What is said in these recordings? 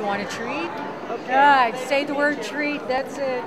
You want a treat? Okay. Yeah, say the word treat. That's it.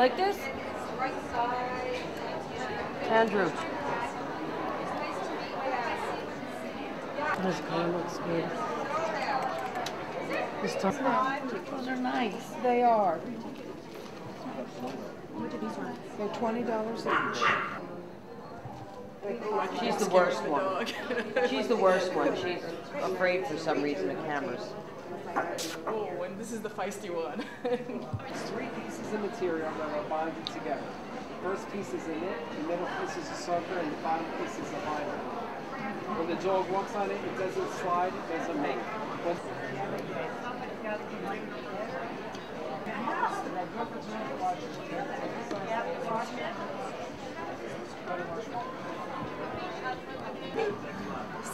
Like this? Andrew. This color looks good. This top. Those are nice. They are. They're twenty dollars each. She's the worst one. She's the worst one. She's afraid for some reason of cameras. Oh, and this is the feisty one. It's three pieces of material that are bonded together. The first piece is a knit, the middle piece is a sucker, and the bottom piece is a binder. When the dog walks on it, it doesn't slide, it doesn't make.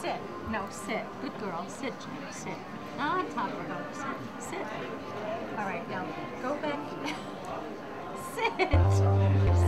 Sit. No, sit. Good girl. Sit, Jenny. Sit. On top her. Sit. All right, now go back. sit.